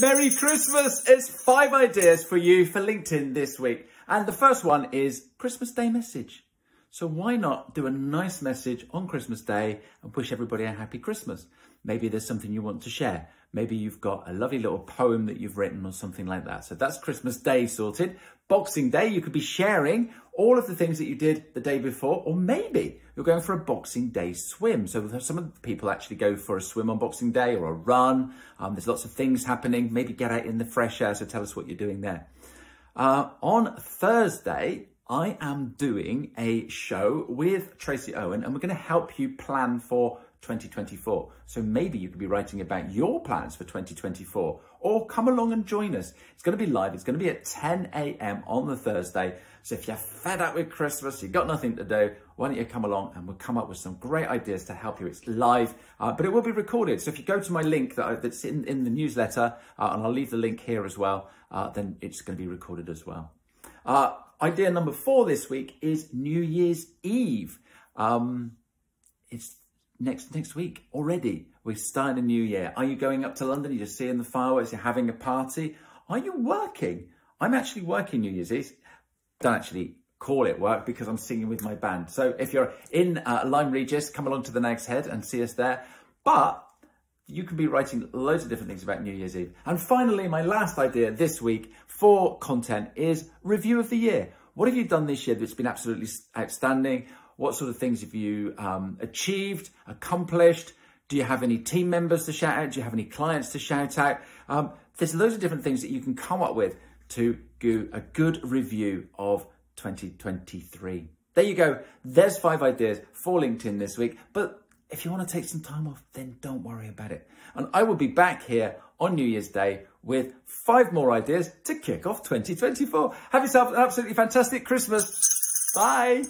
Merry Christmas! It's five ideas for you for LinkedIn this week. And the first one is Christmas Day message. So why not do a nice message on Christmas Day and wish everybody a happy Christmas? Maybe there's something you want to share. Maybe you've got a lovely little poem that you've written or something like that. So that's Christmas Day sorted. Boxing Day, you could be sharing all of the things that you did the day before, or maybe you're going for a Boxing Day swim. So some of the people actually go for a swim on Boxing Day or a run. Um, there's lots of things happening. Maybe get out in the fresh air. So tell us what you're doing there. Uh, on Thursday, I am doing a show with Tracy Owen and we're going to help you plan for 2024. So maybe you could be writing about your plans for 2024 or come along and join us. It's going to be live. It's going to be at 10 a.m. on the Thursday. So if you're fed up with Christmas, you've got nothing to do, why don't you come along and we'll come up with some great ideas to help you. It's live, uh, but it will be recorded. So if you go to my link that I, that's in, in the newsletter, uh, and I'll leave the link here as well, uh, then it's going to be recorded as well. Uh, idea number four this week is New Year's Eve. Um, it's next next week already. We're starting a new year. Are you going up to London? You're just seeing the fireworks. You're having a party. Are you working? I'm actually working New Year's Eve. Don't actually call it work because I'm singing with my band. So if you're in uh, Lyme Regis, come along to the Nag's Head and see us there. But you can be writing loads of different things about New Year's Eve. And finally, my last idea this week for content is review of the year. What have you done this year that's been absolutely outstanding? What sort of things have you um, achieved, accomplished? Do you have any team members to shout out? Do you have any clients to shout out? Um, there's loads of different things that you can come up with to do a good review of 2023. There you go. There's five ideas for LinkedIn this week. But if you want to take some time off, then don't worry about it. And I will be back here on New Year's Day with five more ideas to kick off 2024. Have yourself an absolutely fantastic Christmas. Bye.